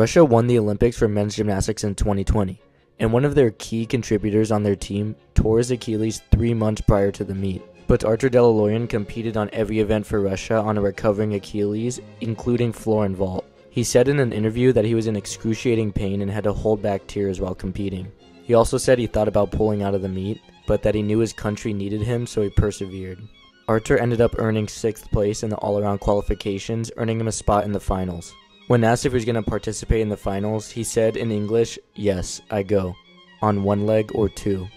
Russia won the Olympics for men's gymnastics in 2020, and one of their key contributors on their team tore his Achilles three months prior to the meet. But Artur Dalaloyan competed on every event for Russia on a recovering Achilles, including floor and vault. He said in an interview that he was in excruciating pain and had to hold back tears while competing. He also said he thought about pulling out of the meet, but that he knew his country needed him, so he persevered. Artur ended up earning sixth place in the all around qualifications, earning him a spot in the finals. When asked if he was going to participate in the finals, he said in English, Yes, I go, on one leg or two.